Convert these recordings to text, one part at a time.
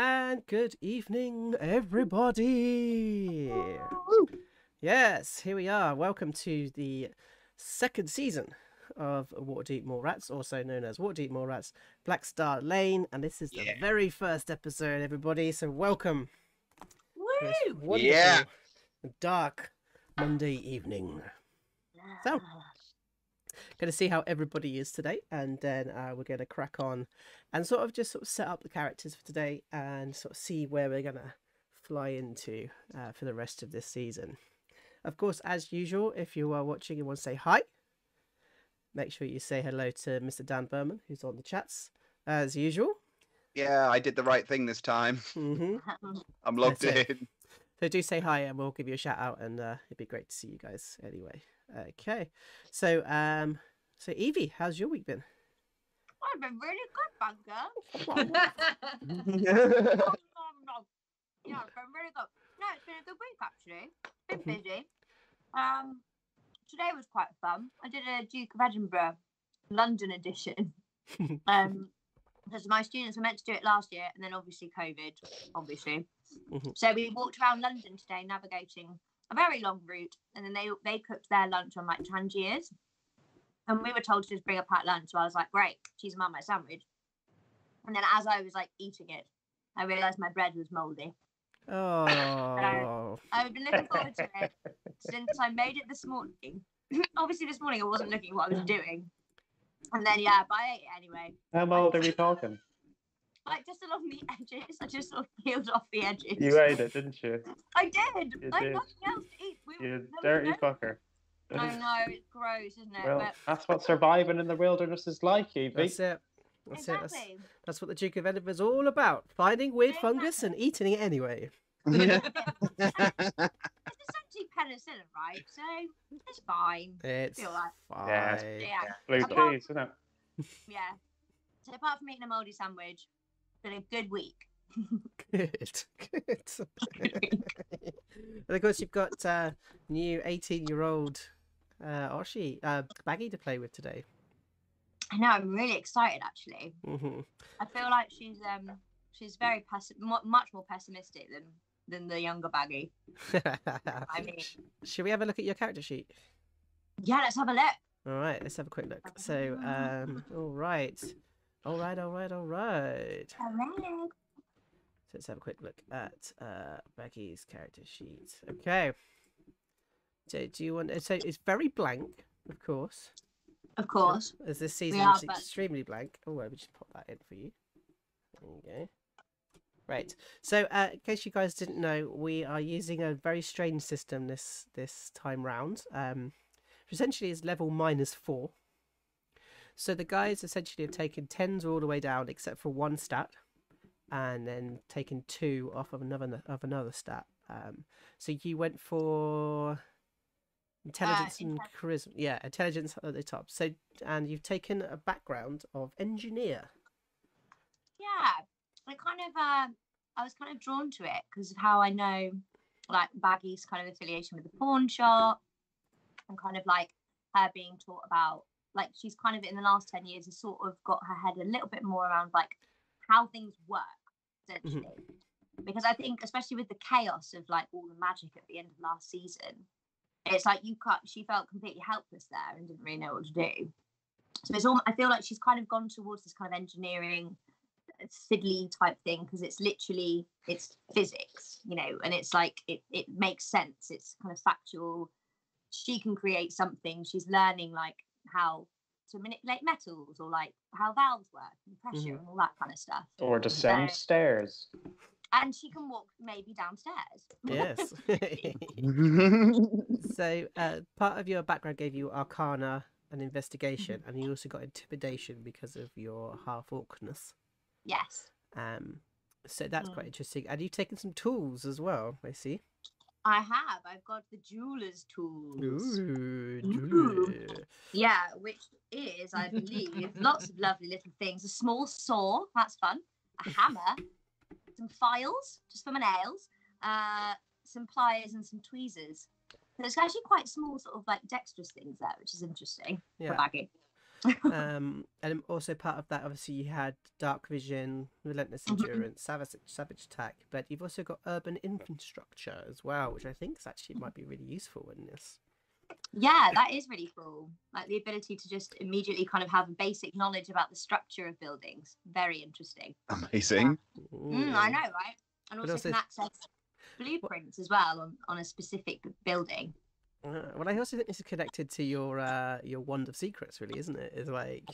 And good evening, everybody. Yes, here we are. Welcome to the second season of Waterdeep Mallrats, also known as Waterdeep Mallrats Black Star Lane. And this is the Yeah. very first episode, everybody. So, welcome. Woo! Yeah. Dark Monday evening. So, going to see how everybody is today, and then uh, we're going to crack on and sort of just sort of set up the characters for today and sort of see where we're going to fly into uh, for the rest of this season. Of course, as usual, if you are watching and want to say hi, make sure you say hello to Mr. Dan Berman, who's on the chats as usual. Yeah, I did the right thing this time. hmm I'm logged That's it. in. So do say hi, and we'll give you a shout out, and uh, it'd be great to see you guys anyway. Okay, so um, so Evie, how's your week been? I've been really good, Bunker. yeah, it's been really good. No, it's been a good week actually. Been Mhm. busy. Um, today was quite fun. I did a Duke of Edinburgh London edition. um, because my students were meant to do it last year, and then obviously COVID, obviously. Mhm. So we walked around London today, navigating a very long route, and then they they cooked their lunch on like Trangias. And we were told to just bring a packed lunch. So I was like, great, cheese and marmite sandwich. And then as I was like eating it, I realized my bread was moldy. Oh, I've been looking forward to it since I made it this morning. Obviously, this morning I wasn't looking at what I was doing. And then, yeah, but I ate it anyway. How old are we talking? Like just along the edges. I just sort of peeled off the edges. You ate it, didn't you? I did. You like did. nothing else to eat. We, You there dirty no- fucker. I know, it's gross, isn't it? Well, but that's what surviving in the wilderness is like, Evie. that's it. That's it. That's, exactly. that's what the Duke of Edinburgh's all about: finding weird fungus and eating it anyway. It's essentially penicillin, right? So it's fine. It's Feel like- fine. Yeah. Yeah. Blue Apart- cheese, isn't it? Yeah. So apart from eating a moldy sandwich, it's been a good week. Good, good. and of course, you've got uh, new eighteen-year-old uh, Oshi uh, Baggi to play with today. I know. I'm really excited. Actually, hmm I feel like she's um she's very pessi- mu much more pessimistic than than the younger Baggi. I mean, Should we have a look at your character sheet? yeah. Let's have a look. All right, let's have a quick look. So, um, all right, all right, all right, all right. Hello. So let's have a quick look at uh, Becky's character sheet. Okay. So do you want? So it's very blank, of course, Of course. as this season is extremely blank. Oh, let me just pop that in for you. There you go. Right. So, uh, in case you guys didn't know, we are using a very strange system this this time round. Um, essentially is level minus four. So the guys essentially have taken tens all the way down, except for one stat, and then taken two off of another of another stat. Um, so you went for intelligence and intel- charisma. Yeah, intelligence at the top. So and you've taken a background of engineer. Yeah. I kind of uh, I was kind of drawn to it because of how I know like Baggi's kind of affiliation with the pawn shop and kind of like her being taught about like she's kind of in the last 10 years has sort of got her head a little bit more around like how things work essentially because i think especially with the chaos of like all the magic at the end of last season it's like you cut she felt completely helpless there and didn't really know what to do. So it's all i feel like she's kind of gone towards this kind of engineering fiddly type thing because it's literally it's physics you know and it's like it, it makes sense. It's kind of factual. She can create something. She's learning like how to manipulate metals or like how valves work and pressure Mhm. and all that kind of stuff. Or descend So- stairs. And she can walk maybe downstairs Yes. so uh, part of your background gave you arcana and investigation, and you also got intimidation because of your half orcness. yes Um, so that's Mm. quite interesting. And you've taken some tools as well. I see. i have i've got the jeweler's tools Ooh, Ooh. yeah which is i believe lots of lovely little things a small saw that's fun a hammer some files just for my nails uh some pliers and some tweezers so it's actually quite small sort of like dexterous things there which is interesting for Yeah. Baggi um, and also part of that, obviously, you had dark vision, relentless Mhm. endurance, savage, savage attack, but you've also got urban infrastructure as well, which I think is actually might be really useful in this. Yeah, that is really cool. Like the ability to just immediately kind of have basic knowledge about the structure of buildings. Very interesting. Amazing. Mm, I know, right? And also, also- can access blueprints as well on, on a specific building. Uh, well, I also think this is connected to your uh, your wand of secrets, really, isn't it? It's like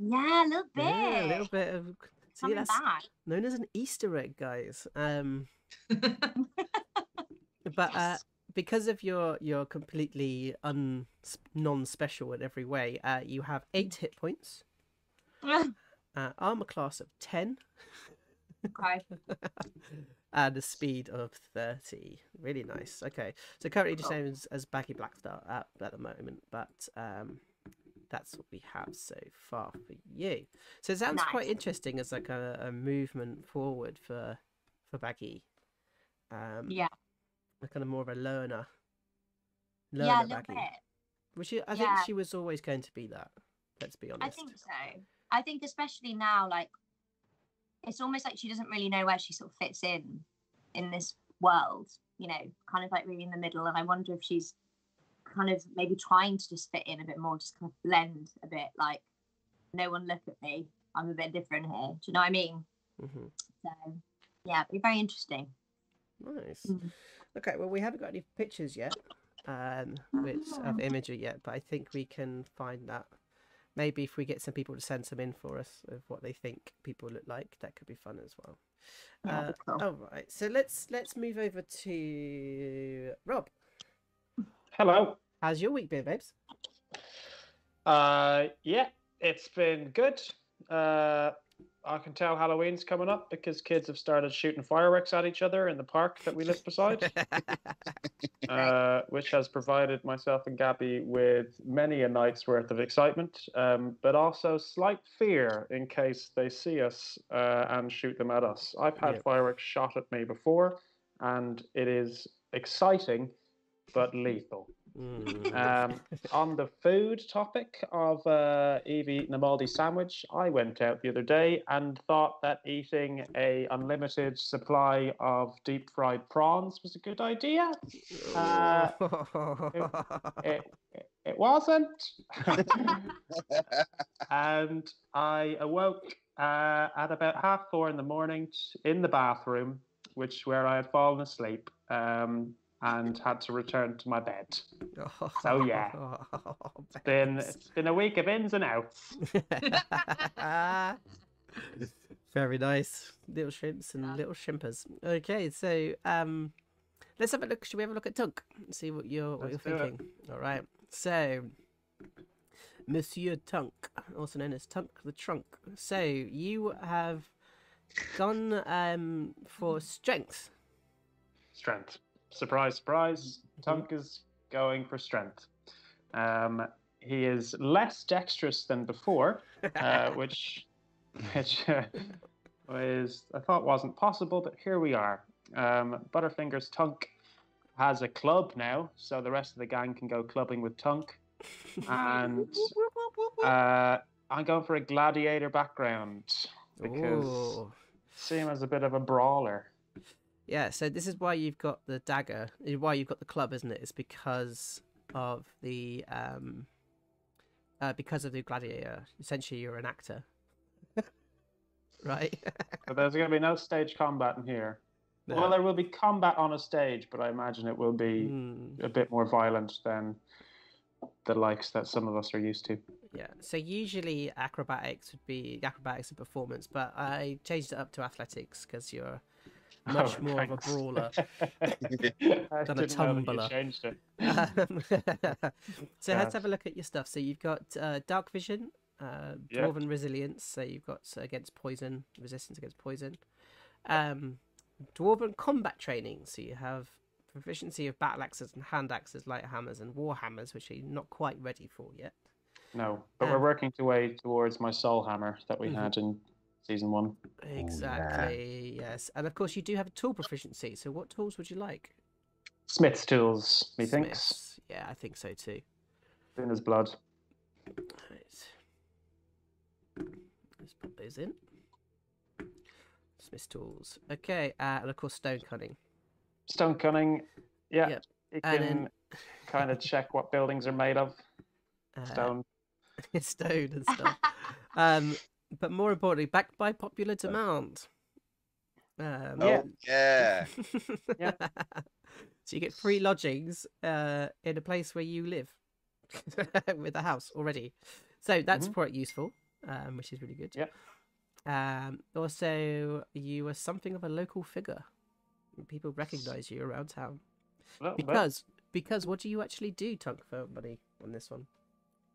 Yeah, a little bit. yeah, a little bit of see Coming that's back. known as an Easter egg, guys. Um, but uh, Yes. Because of your your completely un non-special in every way, uh, you have eight hit points, uh, armor class of ten, okay. and a speed of thirty. Really nice. Okay, so currently just same as, as Baggi Blackstar at, at the moment, but um, that's what we have so far for you. So it sounds quite interesting as like a, a movement forward for for Baggi. Um, Yeah. Kind of more of a learner. Yeah, a Learner little Baggi. bit. Which I think Yeah. she was always going to be that. Let's be honest. I think so. I think especially now, like it's almost like she doesn't really know where she sort of fits in in this world. You know, kind of like really in the middle. And I wonder if she's kind of maybe trying to just fit in a bit more, just kind of blend a bit. Like, no one look at me. I'm a bit different here. Do you know what I mean? hmm So, yeah, it'd be very interesting. Nice. Mm. Okay, well, we haven't got any pictures yet, um, which of Ah. imagery yet, but I think we can find that. Maybe if we get some people to send some in for us of what they think people look like, that could be fun as well. Yeah, Uh, that'd cool. all right, so let's let's move over to Rob. Hello. How's your week been, babes? Uh, yeah, it's been good. Uh, I can tell Halloween's coming up because kids have started shooting fireworks at each other in the park that we live beside, uh, which has provided myself and Gabby with many a night's worth of excitement, um, but also slight fear in case they see us uh, and shoot them at us. I've had fireworks shot at me before, and it is exciting but lethal. Mm. Um, on the food topic of uh, Evie eating a sandwich, I went out the other day and thought that eating a unlimited supply of deep fried prawns was a good idea. Uh, It, it, it wasn't. and I awoke uh, at about half four in the morning in the bathroom, which where I had fallen asleep. Um, and had to return to my bed. So, yeah. It's been it's been a week of ins and outs. Very nice. Little shrimps and Yeah. little shrimpers. Okay, so um let's have a look. Should we have a look at Tunk and see what you're what Let's you're do it. thinking? All right. So Monsieur Tunk, also known as Tunk the Trunk. So you have gone um for strength. Strength. Surprise, surprise. Tunk is going for strength. Um, he is less dexterous than before, uh, which which uh, was I thought wasn't possible, but here we are. Um, Butterfingers Tunk has a club now, so the rest of the gang can go clubbing with Tunk. And uh, I'm going for a gladiator background because Ooh. see him as a bit of a brawler. Yeah, so this is why you've got the dagger, eh, why you've got the club, isn't it? It's because of the um uh because of the gladiator. Essentially you're an actor. right? But there's going to be no stage combat in here. No. Well, there will be combat on a stage, but I imagine it will be Hmm, a bit more violent than the likes that some of us are used to. yeah. So usually acrobatics would be acrobatics and performance, but I changed it up to athletics because you're much Oh, more of a brawler. Than a didn't know that tumbler. you changed it. Um, so let's have a look at your stuff. So you've got uh, dark vision, uh, Yeah. dwarven resilience. So you've got uh, against poison, resistance against poison. Um, dwarven combat training. So you have proficiency of battle axes and hand axes, light hammers, and war hammers, which you're not quite ready for yet. No, but Um, we're working to way towards my soul hammer that we Mhm. had in season one. Exactly. Yes, and of course you do have a tool proficiency. So what tools would you like? Smith's tools, methinks, Smiths. Yeah, I think so too. in his blood. Right. let's put those in. Smith tools. Okay, uh, and of course stone cutting. Stone cunning. Yeah. Yep. You And can then- kind of check what buildings are made of. Uh, Stone. stone and stuff. um, but more importantly, backed by popular demand. Um, Yeah. Oh, yeah. Yeah. so you get free lodgings uh, in a place where you live with a house already. So that's Mhm. quite useful, um, which is really good. Yep. Um, also, you are something of a local figure. People recognise you around town A little bit. because because what do you actually do, Tunk, for money on this one?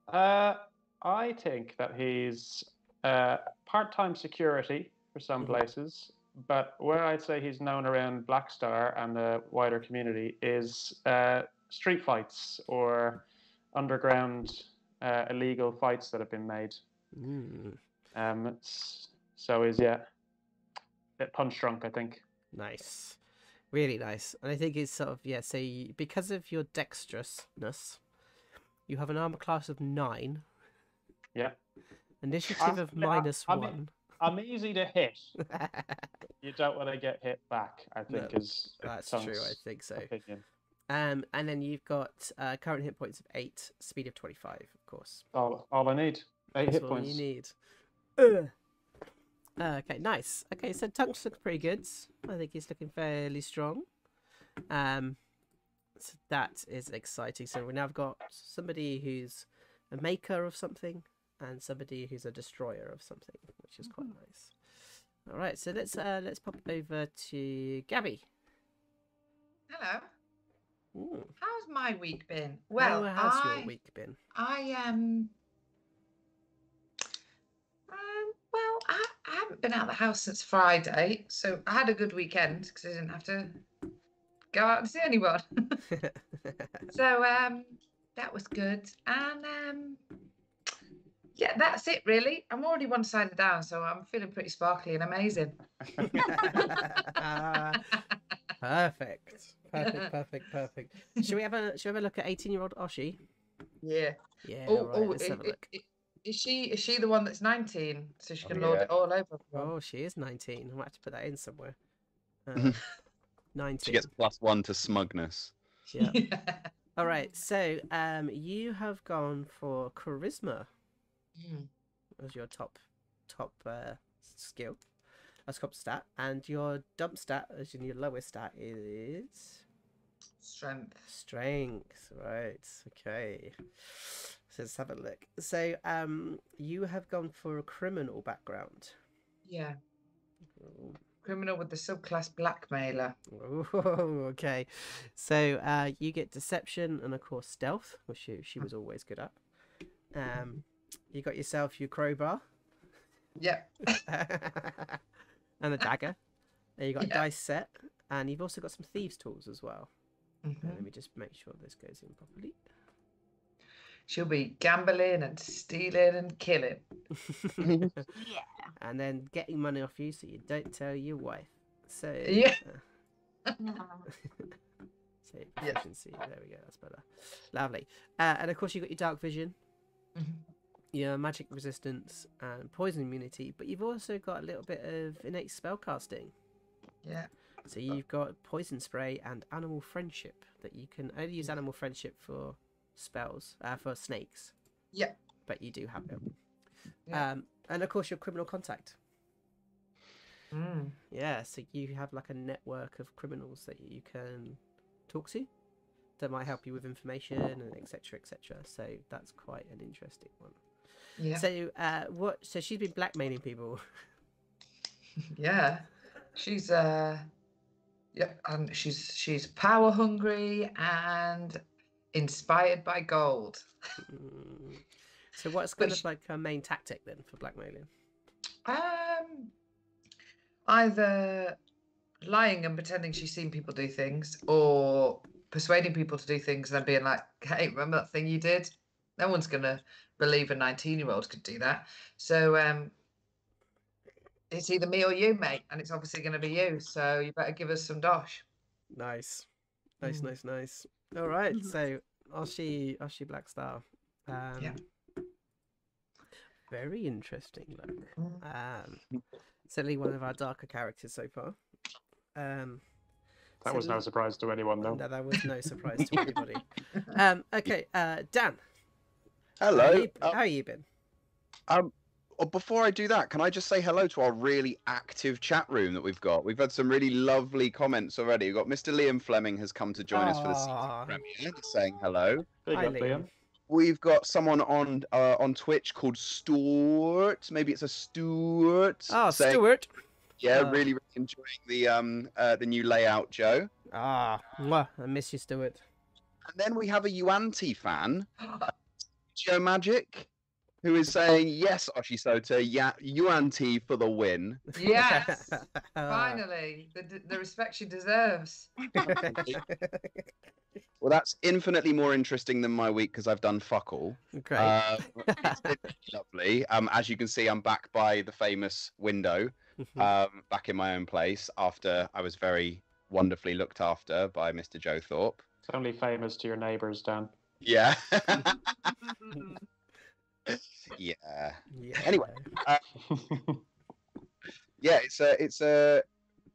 Uh, I think that he's uh, part-time security for some Mhm. places, but where I'd say he's known around Blackstar and the wider community is uh, street fights or underground uh, illegal fights that have been made. Mm, Um, so he's yeah, a bit punch drunk, I think. nice, really nice. And I think it's sort of yeah. So you, because of your dexterousness, you have an armor class of nine. Yeah. Initiative of minus I one. I'm easy to hit. You don't want to get hit back. I think No, is That's true. I think so. opinion. Um, and then you've got uh, current hit points of eight, speed of twenty-five, of course. All, all I need. Eight That's hit all points. you need. Ugh. Uh, okay, nice. Okay, so Tunks looks pretty good. I think he's looking fairly strong. Um, so that is exciting. So we now have got somebody who's a maker of something and somebody who's a destroyer of something, which is quite nice. All right, so let's uh, let's pop over to Gabby. Hello. Ooh, How's my week been? Well, how has I, your week been? I um, um, well, I, I haven't been out of the house since Friday, so I had a good weekend because I didn't have to go out and see anyone. so um, that was good, and um, yeah, that's it really. I'm already one sided down, so I'm feeling pretty sparkly and amazing. perfect. Perfect, perfect, perfect. Should we have a should we have a look at eighteen year old Oshi? Yeah. Yeah, Oh, right, oh, let's i- have a i- look. i- is she is she the one that's 19 so she Oh, can lord yeah. it all over? Oh, she is nineteen. I might have to put that in somewhere. Uh, nineteen. She gets plus one to smugness. Yeah. All right. So, um, you have gone for charisma Mm. as your top top uh, skill, as top stat, and your dump stat as in your lowest stat is Strength. strength. Right. Okay. So let's have a look. So, um, you have gone for a criminal background. Yeah. Ooh. Criminal with the subclass blackmailer. Ooh, okay. So uh, you get deception and of course stealth, which she, she was always good at. Um, you got yourself your crowbar Yep. and a dagger. And you got a dice set, and you've also got some thieves' tools as well. Mhm. let me just make sure this goes in properly. She'll be gambling and stealing and killing. Yeah. and then getting money off you so you don't tell your wife. So Yeah. uh, so efficiency. There we go. That's better. Lovely. Uh, and of course you got your dark vision. Mhm. Your magic resistance and poison immunity, but you've also got a little bit of innate spellcasting. Yeah. So you've got poison spray and animal friendship that you can only use animal friendship for spells, uh, for snakes. Yeah. But you do have it. Yeah. Um, and of course your criminal contact. Mm. Yeah, so you have like a network of criminals that you can talk to that might help you with information and etc etc. So that's quite an interesting one. Yeah. So uh what so she's been blackmailing people. Yeah. She's uh yeah, and she's she's power hungry and inspired by gold. Mm. So what's kind of like her main tactic then for blackmailing? Um either lying and pretending she's seen people do things or persuading people to do things and then being like, Hey, remember that thing you did? No one's gonna believe a 19 year old could do that. So um it's either me or you, mate, and it's obviously gonna be you. So you better give us some dosh. Nice. Nice, Mm. nice, nice. All right, Mhm. so Oshi Oshi Blackstar. Um Yeah. Very interesting. Look. Mm. Um, certainly one of our darker characters so far. Um, That So was no surprise to anyone, though. no, that was no surprise to anybody. Um, okay, uh, Dan. How Hello. you, Uh, how you been? um, oh, before I do that, can I just say hello to our really active chat room that we've got? We've had some really lovely comments already. We've got Mr. Liam Fleming has come to join us for the season premiere, saying hello. Hi, up, Liam. Liam. We've got someone on uh, on Twitch called Stuart. Maybe it's a Stuart. Oh, saying, Stuart. Yeah, Oh. really, really enjoying the um uh, the new layout, Joe. Ah, mwah, I miss you, Stuart. And then we have a Yuan-ti fan, Joe Magic, who is saying yes, Oshisota, yeah, Yuan-ti for the win. yes, Uh, finally, the, the respect she deserves. Well, that's infinitely more interesting than my week because I've done fuck all. Great. Uh, lovely. Um, as you can see, I'm back by the famous window, Mhm. um, back in my own place after I was very wonderfully looked after by Mr. Joe Thorpe. It's only famous to your neighbours, Dan. Yeah. yeah. yeah. anyway, Yeah, it's a, it's a,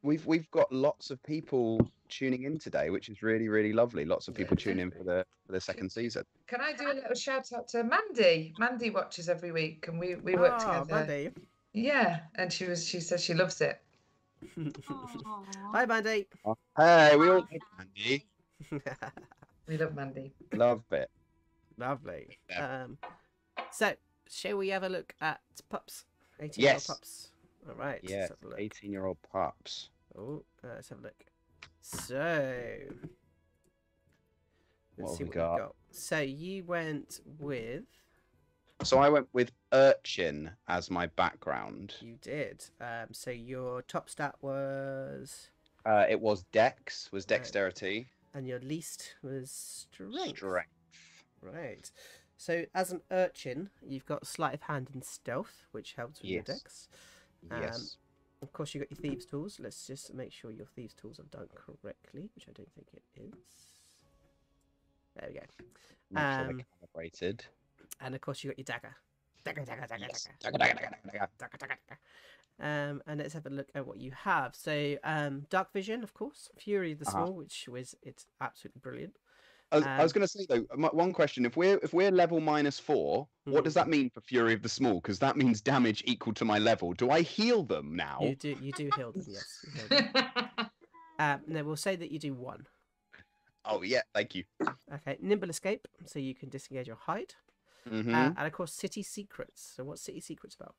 we've we've got lots of people tuning in today, which is really really lovely. Lots of people tune in for the for the second season. Can I do a little shout out to Mandy? Mandy watches every week, and we we work Ah, together. Mandy. Yeah, and she was she says she loves it. Hi, Mandy. Hey, we all love Andy. We love Mandy. Love it. Lovely. Um, so, shall we have a look at pups? 18 Yes. Old pups. All right. Yeah, Let's have a look. eighteen year old pups. Oh, uh, let's have a look. So, let's have see we what got? we got. So you went with So I went with urchin as my background. you did. Um, so your top stat was, Uh, it was dex, was Right. dexterity, and your least was strength. strength. Right. So as an urchin, you've got sleight of hand and stealth, which helps with your Yes. dex. Um, Yes. Of course, you've got your thieves' tools. Let's just make sure your thieves' tools are done correctly, which I don't think it is. There we go. Make um, calibrated. And of course, you've got your dagger. Dagger, dagger, dagger, Yes. dagger. Dagger, dagger, dagger, dagger. Dagger, dagger, dagger. Um, and let's have a look at what you have. So, um, dark vision, of course, Fury of the Uh-huh. Small, which was it's absolutely brilliant. I was, I was Um, going to say though, my- one question: if we're if we're level minus four, what Mhm. does that mean for Fury of the Small? Because that means damage equal to my level. Do I heal them now? You do, you do heal them, yes. you heal them. Um, no, we'll say that you do one. Oh yeah, thank you. Okay, nimble escape, so you can disengage or hide. hmm Uh, and of course, city secrets. So, what's city secrets about?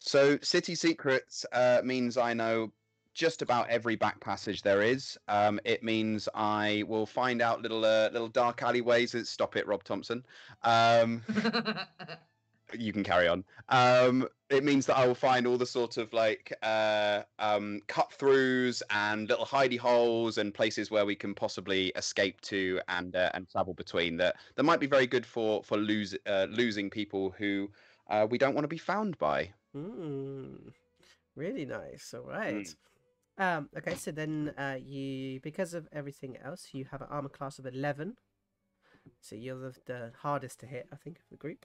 So City Secrets uh, means I know just about every back passage there is. Um, it means I will find out little uh, little dark alleyways. Stop it, Rob Thompson. Um, you can carry on. Um, it means that I will find all the sort of like uh, um, cut throughs and little hidey holes and places where we can possibly escape to and uh, and travel between. That that might be very good for for lose, uh, losing people who uh, we don't want to be found by. Mm, really nice. All right. Um, okay, so then uh, you, because of everything else, you have an armor class of 11. So you're the, the hardest to hit, I think, of the group.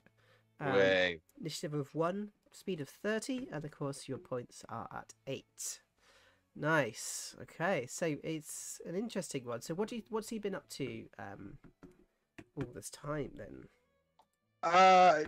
Um, Way. initiative of 1, speed of 30, and of course your points are at 8. Nice. Okay, so it's an interesting one. So what do you, what's he been up to um, all this time then? Uh,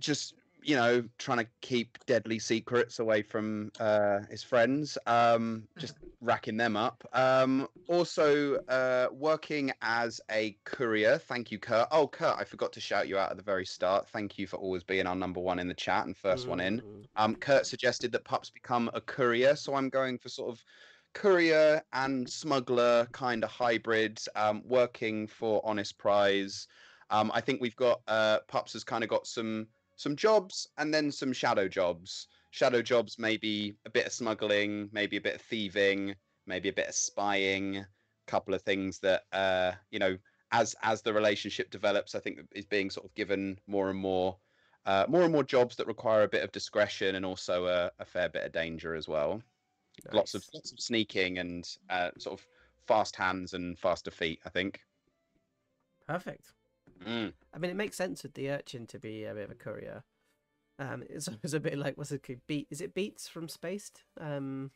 just you know, trying to keep deadly secrets away from uh, his friends. Um, just racking them up. Um, also uh, working as a courier. Thank you, Kurt. Oh, Kurt, I forgot to shout you out at the very start. Thank you for always being our number one in the chat and first one in. Mm, Um, Kurt suggested that pups become a courier, so I'm going for sort of courier and smuggler kind of hybrids, um, working for Honest Price. Um, I think we've got uh, pups has kind of got some some jobs and then some shadow jobs. Shadow jobs, maybe a bit of smuggling, maybe a bit of thieving, maybe a bit of spying. A couple of things that uh, you know, as as the relationship develops, I think is being sort of given more and more uh, more and more jobs that require a bit of discretion and also a, a fair bit of danger as well. Lots of lots of sneaking and uh, sort of fast hands and faster feet. I think. Perfect. Mm. I mean, it makes sense with the urchin to be a bit of a courier. Um, it's, it's a bit like what's it called? Beat is it Beats from Spaced? Um,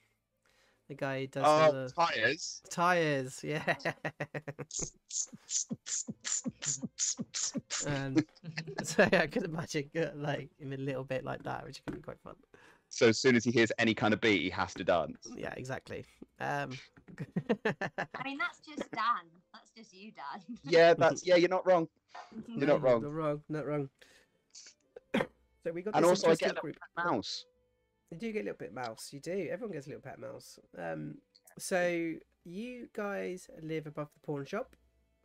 the guy who does all Oh, the tires. tires. Yeah. and so I could imagine uh, like him a little bit like that, which could be quite fun. so as soon as he hears any kind of beat, he has to dance. Yeah, exactly. Um, I mean, that's just Dan. That's just you, Dan. Yeah, that's yeah. You're not wrong. You're not no, wrong. Not wrong. Not wrong. so we got And also, I get a little group. Mouse. You do get a little bit mouse. You do. Everyone gets a little pet mouse. Um, so you guys live above the pawn shop,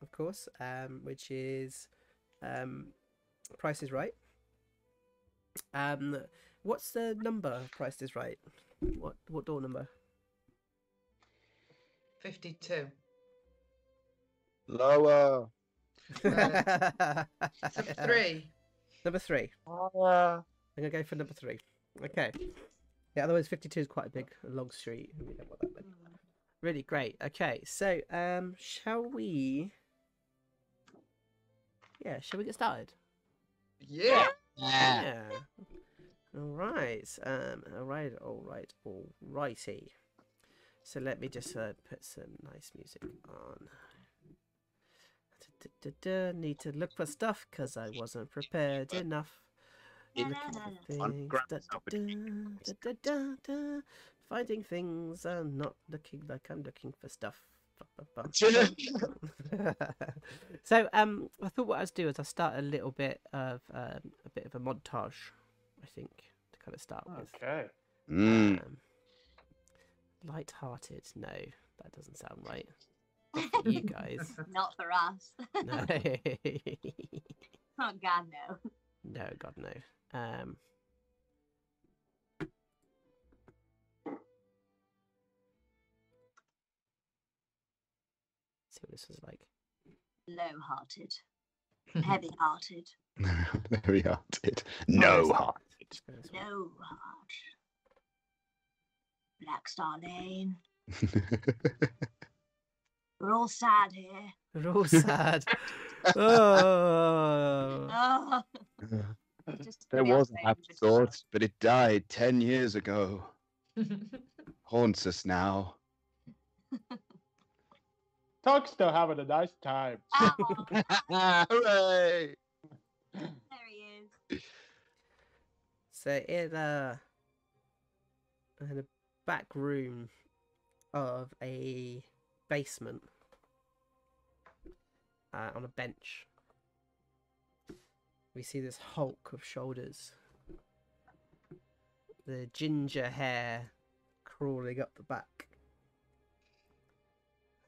of course, um, which is um, Price is Right. Um, what's the number? of Price is Right. What what door number? 52. Lower. Number three. Number three. Lower. I'm gonna go for number three. Okay. Yeah, otherwise fifty-two is quite a big, long street. we don't want that many. Really great. Okay, so um, shall we? Yeah, shall we get started? Yeah. Yeah. All right. Um. All right. All right. All righty. So let me just uh, put some nice music on. Da-da-da-da. Need to look for stuff because I wasn't prepared enough. Finding things and not looking like I'm looking for stuff. So um, I thought what I'd do is I'll start a little bit of um, a bit of a montage. I think to kind of start with. Okay. Mm. Um, light-hearted? No, that doesn't sound right. Not for you guys. Not for us. No. oh God, no. no, God no. Um. See what this is like. Low-hearted, heavy-hearted, Very hearted. No it's- heart. Let's go this way. no heart. Blackstar Lane. We're all sad here. We're all sad. oh. Oh, there was a update happy thought, but it died ten years ago. Haunts us now. Tunk's still having a nice time. Oh, Hooray! there he is. So in a in a back room of a basement, uh, on a bench, we see this hulk of shoulders, the ginger hair crawling up the back.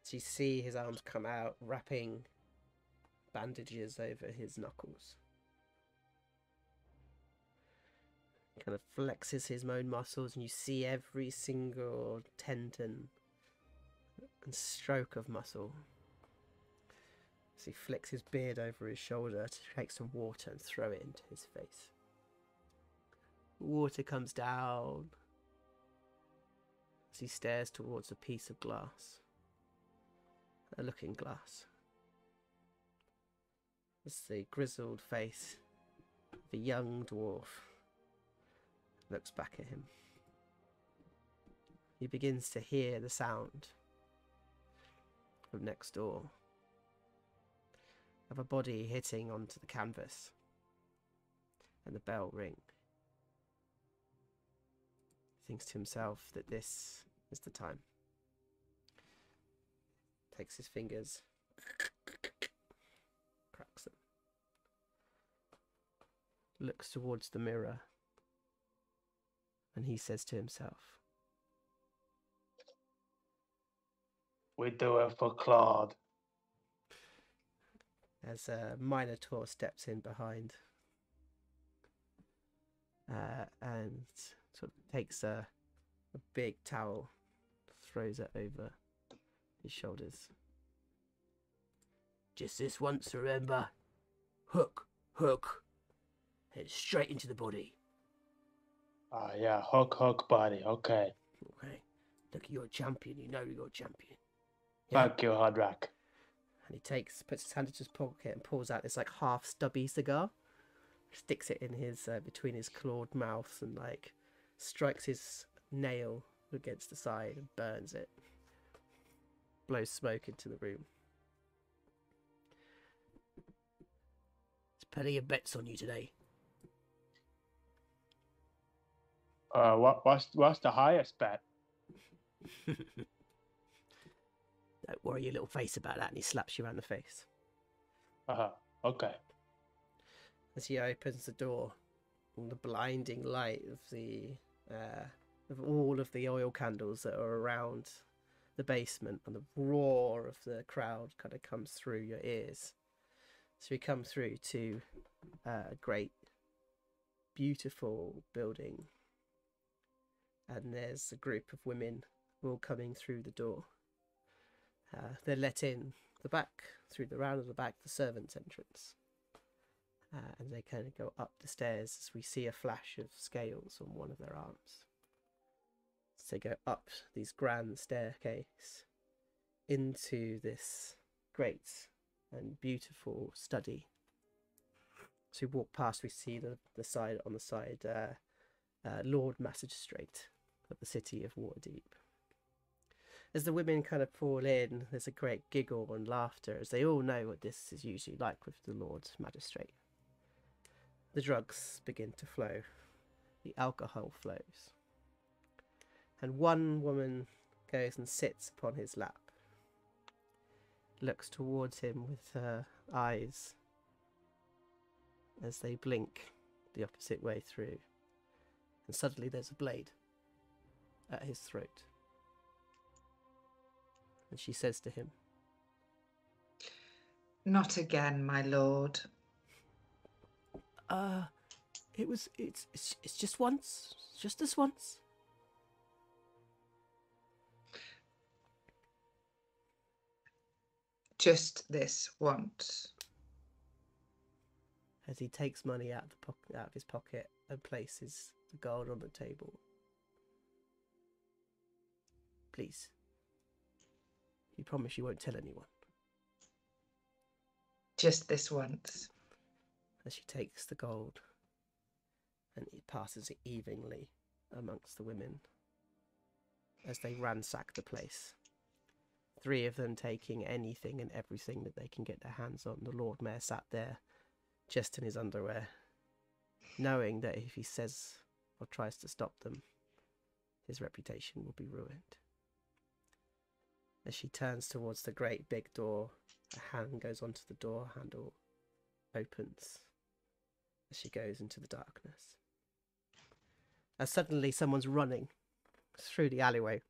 So you see his arms come out, wrapping bandages over his knuckles. kind of flexes his own muscles, and you see every single tendon and stroke of muscle. As he flicks his beard over his shoulder to take some water and throw it into his face. Water comes down as he stares towards a piece of glass, a looking glass. As the grizzled face of a young dwarf looks back at him. He begins to hear the sound from next door of a body hitting onto the canvas and the bell ring. Thinks to himself that this is the time. Takes his fingers, cracks them, looks towards the mirror and he says to himself, We do it for Claude. As a Minotaur steps in behind uh, and sort of takes a, a big towel, throws it over his shoulders. Just this once, remember? Hook, hook, head straight into the body. Ah, yeah, hook, hook, body. Okay. Okay, look, you're a champion. You know you're a champion. Yeah. Thank you, Hodrak. And he takes, puts his hand into his pocket and pulls out this like half stubby cigar. sticks it in his uh, between his clawed mouth and like strikes his nail against the side and burns it. Blows smoke into the room. There's plenty of bets on you today. Uh, what what's what's the highest bet? Don't worry your little face about that, and he slaps you around the face. Uh huh. Okay. As he opens the door, and the blinding light of the uh, of all of the oil candles that are around the basement, and the roar of the crowd kind of comes through your ears. So we come through to uh, a great, beautiful building, and there's a group of women all coming through the door. Uh, they're let in the back through the round of the back, the servants' entrance. Uh, and they kind of go up the stairs as we see a flash of scales on one of their arms. So they go up these grand staircase into this great and beautiful study. So we walk past, we see the, the side on the side, uh, uh, Lord Magistrate of the city of Waterdeep as the women kind of fall in, there's a great giggle and laughter as they all know what this is usually like with the Lord Magistrate. The drugs begin to flow, the alcohol flows, and one woman goes and sits upon his lap, looks towards him with her eyes as they blink the opposite way through, and suddenly there's a blade at his throat. And she says to him, Not again, my lord. Uh, it was, it's, it's, it's just once. Just this once. Just this once. As he takes money out of, the pocket, out of his pocket and places the gold on the table. Please. You promise you won't tell anyone. Just this once. As she takes the gold and it passes it evenly amongst the women as they ransack the place. Three of them taking anything and everything that they can get their hands on. The Lord Mayor sat there just in his underwear, knowing that if he says or tries to stop them, his reputation will be ruined. As she turns towards the great big door, a hand goes onto the door handle, opens as she goes into the darkness. As suddenly someone's running through the alleyway,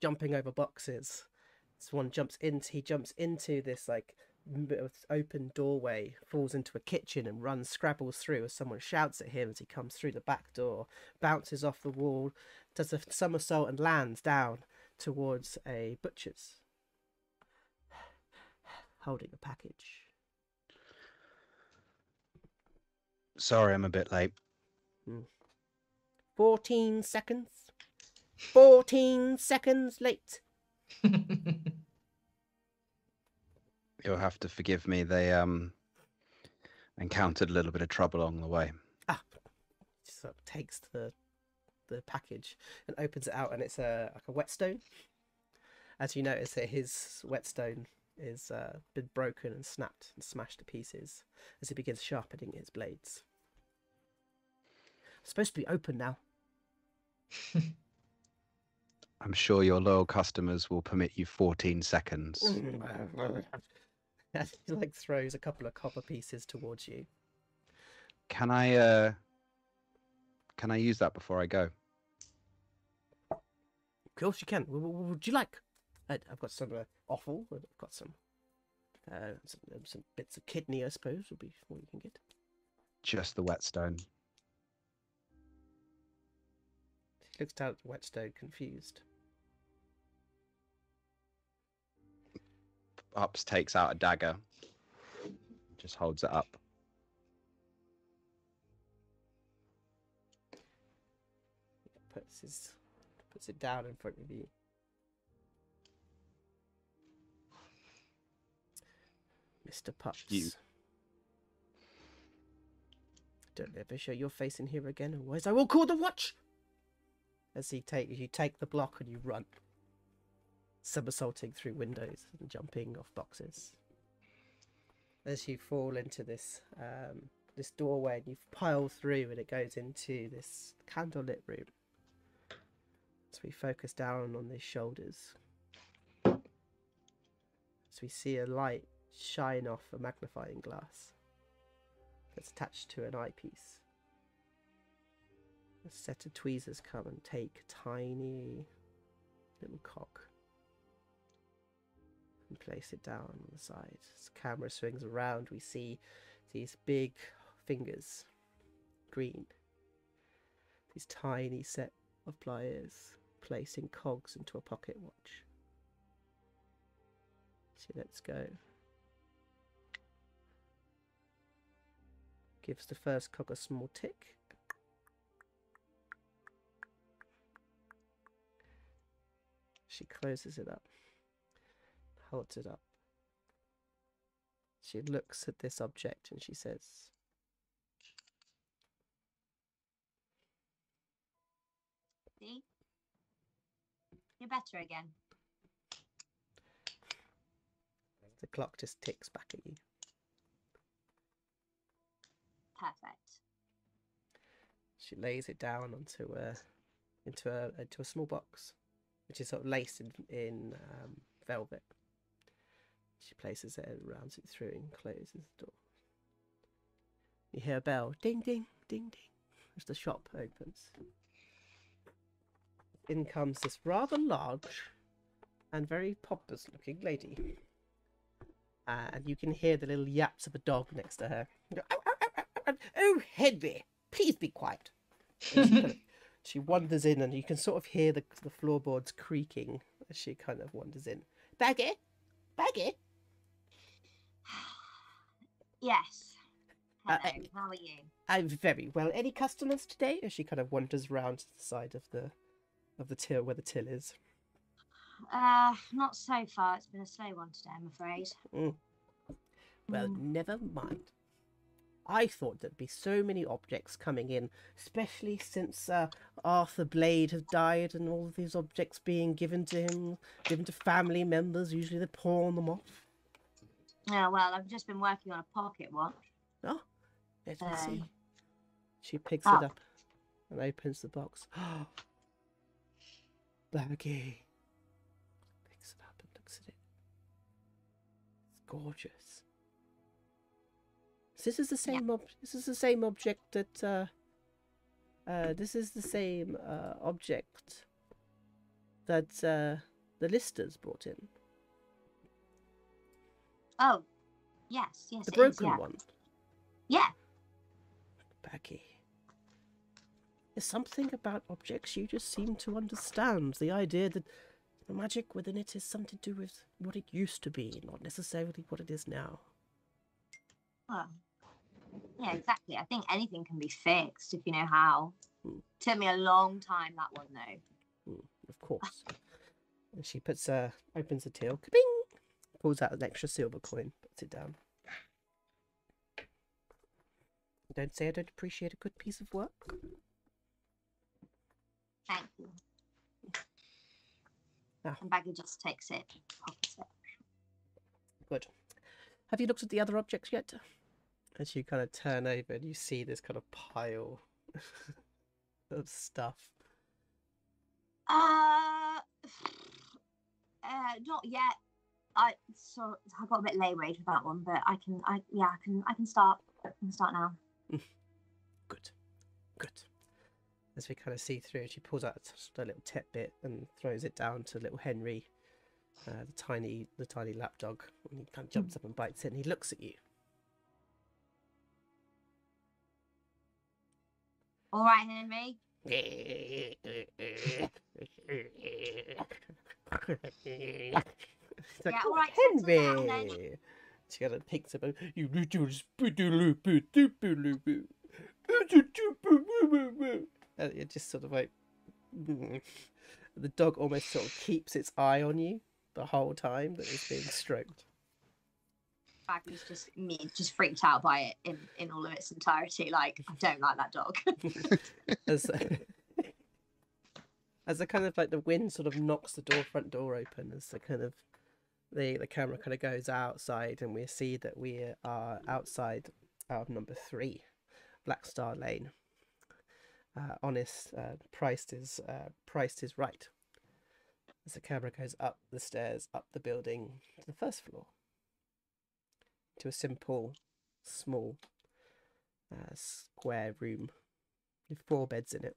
jumping over boxes. Someone jumps into he jumps into this like open doorway, falls into a kitchen and runs, scrabbles through as someone shouts at him as he comes through the back door, bounces off the wall, does a somersault and lands down towards a butcher's, holding a package. Sorry, I'm a bit late. 14 seconds. 14 seconds late. You'll have to forgive me. They um encountered a little bit of trouble along the way. Ah, sort of takes the the package and opens it out, and it's a like a whetstone. As you notice, that his whetstone is uh, been broken and snapped and smashed to pieces as he begins sharpening his blades. Supposed to be open now. I'm sure your loyal customers will permit you 14 seconds. He like throws a couple of copper pieces towards you. Can I uh can I use that before I go? Of course you can. What, would you like? Uh, I've got some uh, offal. I've got some, uh, some um, some bits of kidney, I suppose, would be what you can get. Just the whetstone. He looks down at the whetstone, confused. Ups takes out a dagger. Just holds it up. Puts his puts it down in front of you. Mr. Pups. You- Don't ever show your face in here again, otherwise I will call the watch. As he take you take the block and you run, somersaulting through windows and jumping off boxes. As you fall into this um, this doorway and you pile through, and it goes into this candlelit room. So we focus down on his shoulders. So we see a light shine off a magnifying glass that's attached to an eyepiece. A set of tweezers come and take a tiny little cock and place it down on the side. As the camera swings around, we see these big fingers, green, these tiny set of pliers placing cogs into a pocket watch. She lets go. Gives the first cog a small tick. She closes it up, holds it up. She looks at this object and she says, See? You're better again. The clock just ticks back at you. Perfect. She lays it down onto a into a into a small box, which is sort of laced in in um, velvet. She places it, rounds it through, and closes the door. You hear a bell, ding ding ding ding, as the shop opens. In comes this rather large and very pompous-looking lady, uh, and you can hear the little yaps of a dog next to her. Oh, Henry, please be quiet. She, kind of- she wanders in, and you can sort of hear the the floorboards creaking as she kind of wanders in. Baggi, Baggi. Yes. Uh, Hello. uh, How are you? I'm very well. Any customers today? As she kind of wanders round to the side of the of the till where the till is. Uh, not so far. It's been a slow one today, I'm afraid. Well, Mm. never mind. I thought there'd be so many objects coming in, especially since uh, Arfa Balde has died and all of these objects being given to him, given to family members. Usually they pawn them off. Yeah, well, I've just been working on a pocket watch. Oh, let me Um, see. She picks oh. it up and opens the box. Baggi. Picks it up and looks at it. It's gorgeous. This is the Yeah. same ob- this is the same object that uh uh this is the same uh object that uh the listers brought in. Oh, yes, yes. The it is, broken yeah. one. Yeah. Becky. There's something about objects you just seem to understand. The idea that the magic within it is something to do with what it used to be, not necessarily what it is now. Well, yeah, exactly. I think anything can be fixed if you know how. Hmm. Took me a long time, that one, though. Mm, of course. and she puts uh opens the till, bing, pulls out an extra silver coin, puts it down. Don't say I don't appreciate a good piece of work. Thank you. Ah. And Baggi just takes it, pockets it. Good. Have you looked at the other objects yet? As you kind of turn over and you see this kind of pile of stuff. Uh, uh, not yet. I so I got a bit lay rage with that one, but I can, I yeah, I can, I can start. I can start now. Good. Good. As we kind of see through, she pulls out a little tit bit and throws it down to little Henry, uh, the tiny, the tiny lapdog. And he kind of jumps up and bites it, and he looks at you. All right, Henry. He's Yeah, all right, settle down then. Henry. She kind of picks up and you little spitaloopoo doopaloopoo. And Uh, it just sort of like the dog almost sort of keeps its eye on you the whole time that it's being stroked. Baggi's just me just freaked out by it in in all of its entirety. Like I don't like that dog. as as the kind of like the wind sort of knocks the door front door open as the kind of the the camera kind of goes outside and we see that we are outside of number three Blackstar Lane uh, honest uh, priced is uh, priced is right. As the camera goes up the stairs up the building to the first floor to a simple small uh, square room with four beds in it.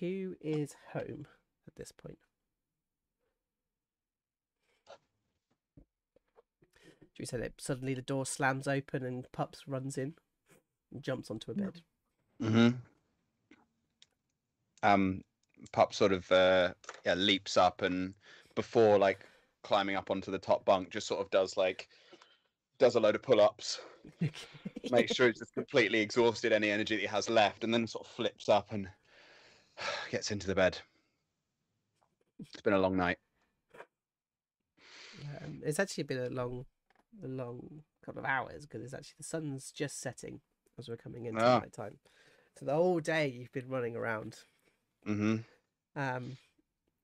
Who is home at this point? Should we say that suddenly the door slams open and Pups runs in jumps onto a bed? Mm-hmm. Um, Pup sort of uh, yeah, leaps up and before like climbing up onto the top bunk, just sort of does like does a load of pull-ups, makes sure he's just completely exhausted any energy that he has left, and then sort of flips up and gets into the bed. It's been a long night. Um, it's actually been a long, a long couple of hours because it's actually the sun's just setting as we're coming into Ah. night time. So the whole day you've been running around, Mm-hmm. um,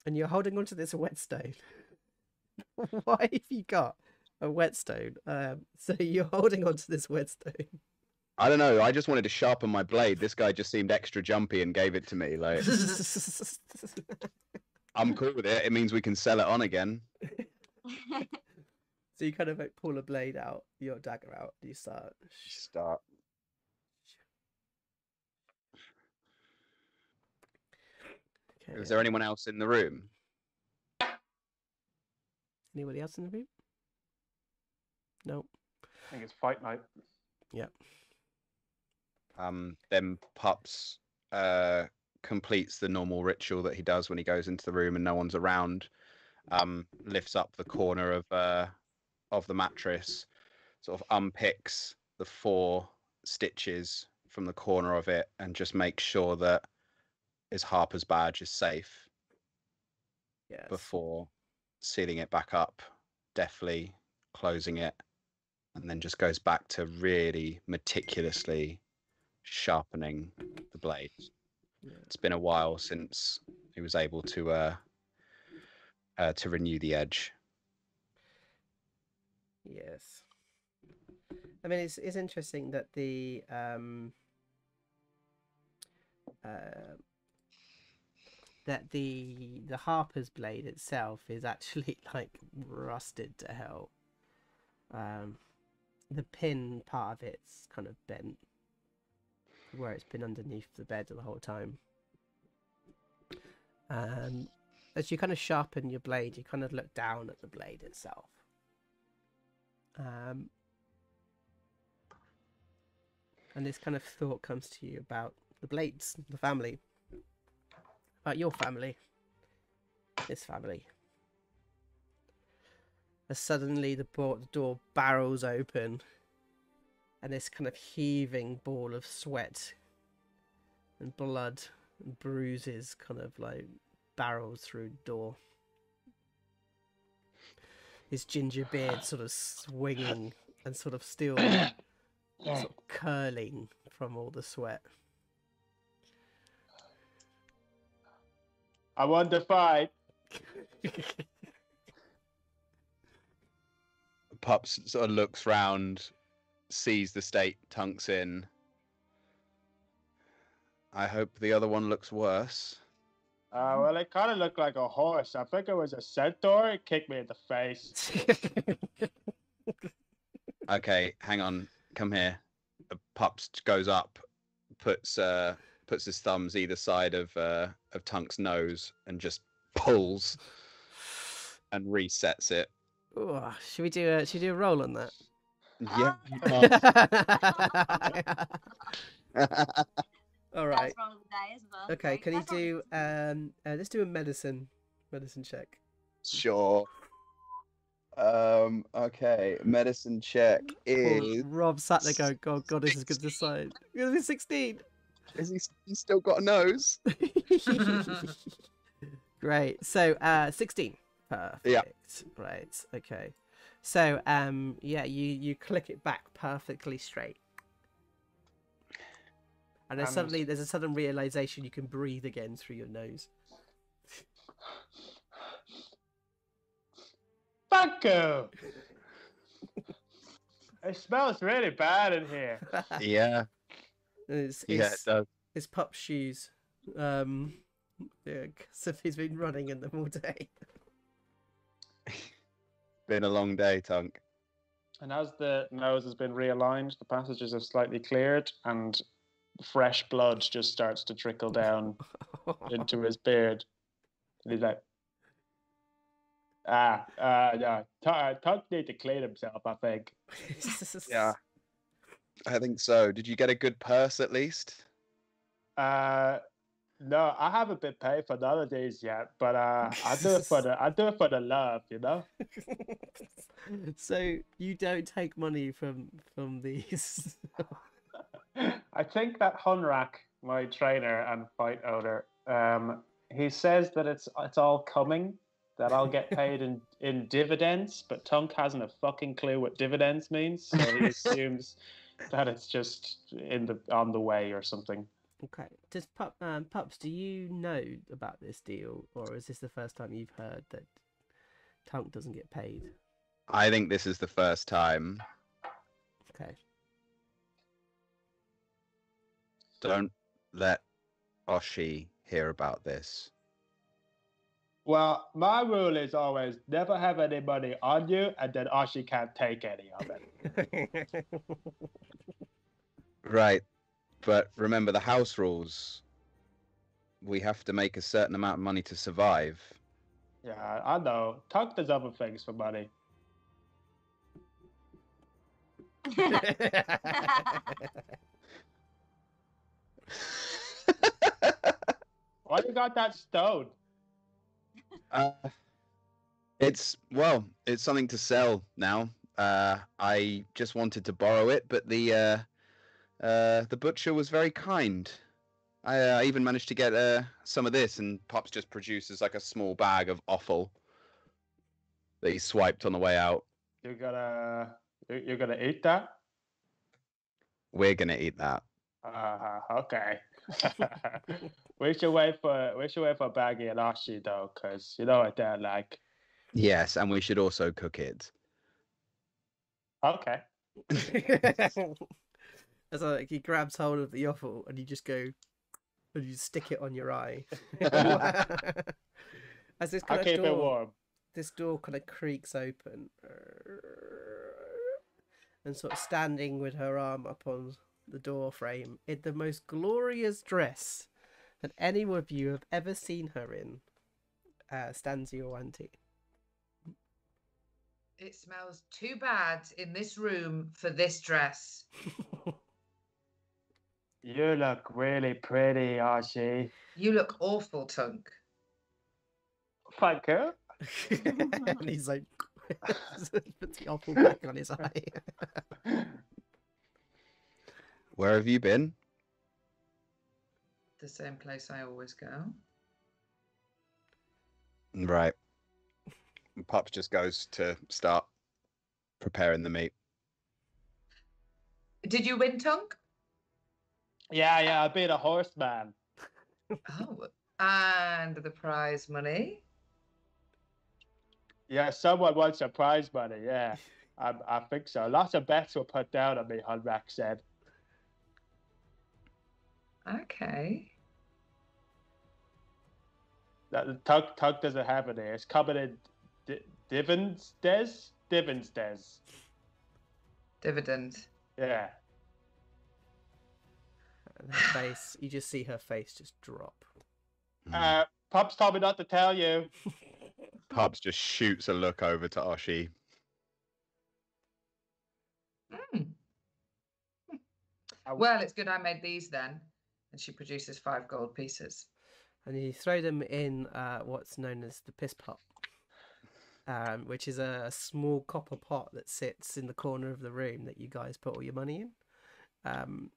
and you're holding onto this whetstone. Why have you got a whetstone? Um, so you're holding onto this whetstone. I don't know. I just wanted to sharpen my blade. This guy just seemed extra jumpy and gave it to me. Like I'm cool with it. It means we can sell it on again. So you kind of like pull a blade out, your dagger out, you start. Start. Okay, Is there anyone else in the room? anybody else in the room? Nope. I think it's fight night. Yep. Um, then Pups uh, completes the normal ritual that he does when he goes into the room and no one's around. Um, lifts up the corner of uh, of the mattress, sort of unpicks the four stitches from the corner of it, and just makes sure that his Harper's badge is safe Yes. before sealing it back up, deftly closing it, and then just goes back to really meticulously sharpening the blade. Yeah. It's been a while since he was able to uh, uh to renew the edge. Yes. I mean, it's it's interesting that the um uh, that the the Harper's blade itself is actually like rusted to hell. Um, the pin part of it's kind of bent where it's been underneath the bed the whole time. Um, as you kind of sharpen your blade, you kind of look down at the blade itself. Um, and this kind of thought comes to you about the Blades, the family, about your family, this family. As suddenly the, the door barrels open, and this kind of heaving ball of sweat and blood and bruises kind of like barrels through the door. His ginger beard sort of swinging and sort of still sort of curling from all the sweat. I want to fight. Pups sort of looks round, sees the state Tunk's in. I hope the other one looks worse. Uh, well, it kind of looked like a horse. I think it was a centaur. It kicked me in the face. Okay, hang on. Come here. The pups goes up, puts uh puts his thumbs either side of uh of Tunk's nose and just pulls and resets it. Ooh, should we do a should we do a roll on that? Yeah. All right. That's roll of the day as well. Okay. Can you that's roll do um? Uh, let's do a medicine medicine check. sure. Um. Okay. Medicine check Poor is. Rob sat there going, "God, God, this is good to decide." It's gonna be sixteen. Is he? He's still got a nose. Great. So, uh, 16. Perfect. Right. Okay. So, um, yeah, you you click it back perfectly straight, and then And- suddenly there's a sudden realization you can breathe again through your nose. Thank it smells really bad in here. Yeah, it's, yeah, it it's, does. it's pup's shoes. Um, yeah, 'cause he's been running in them all day. Been a long day, Tunk. And as the nose has been realigned, the passages have slightly cleared, and fresh blood just starts to trickle down into his beard. And he's like, ah, uh, yeah, Tuck Tuck need to clean himself, I think. Yeah. I think so. Did you get a good purse at least? Uh, no, I haven't been paid for none of these yet, but uh, I do it for the I do it for the love, you know. so you don't take money from from these. I think that Hunrak, my trainer and fight owner, um, he says that it's it's all coming, that I'll get paid in, in dividends, but Tunk hasn't a fucking clue what dividends means, so he assumes that it's just in the on the way or something. okay. Does pup um, pups? Do you know about this deal, or is this the first time you've heard that Tunk doesn't get paid? I think this is the first time. Okay. Don't let Oshi hear about this. Well, my rule is always never have any money on you, and then Oshi can't take any of it. Right. But remember the house rules. We have to make a certain amount of money to survive. Yeah, I know. Tunk does other things for money. Why you got that stone? Uh, it's well, it's something to sell now. Uh, I just wanted to borrow it, but the uh, uh, the butcher was very kind. I uh, even managed to get uh, some of this, and Pups just produces like a small bag of offal that he swiped on the way out. You're gonna you- you're gonna eat that? We're gonna eat that. Uh, okay. we should wait for we should wait for Baggi and Oshi though, because you know what they're like. Yes, and we should also cook it. Okay. As like he grabs hold of the offal and you just go and you stick it on your eye. As this I'll keep of it door, warm. this door kind of creaks open, and sort of standing with her arm up on the door frame in the most glorious dress that any of you have ever seen her in, uh, stands your auntie. It smells too bad in this room for this dress. You look really pretty, Archie. You look awful, Tunk. Thank you. and he's like, puts the offal back on his eye. Where have you been? The same place I always go. Right. Pups just goes to start preparing the meat. Did you win, Tunk? yeah, yeah, I beat a horseman. Oh, and the prize money. Yeah, someone wants a prize money. Yeah, I, I think so. Lots of bets were put down on me. Hunrak said. Okay. That Tug Tug doesn't have it here. It's covered in di- dividends, des dividends, des. Dividend. Yeah. And her face, you just see her face just drop. Hmm. Uh, Pups told me not to tell you. Pups just shoots a look over to Oshi. Mm. I- Well, it's good I made these then. And she produces five gold pieces. and you throw them in uh, what's known as the piss pot, um, which is a, small copper pot that sits in the corner of the room that you guys put all your money in. Um,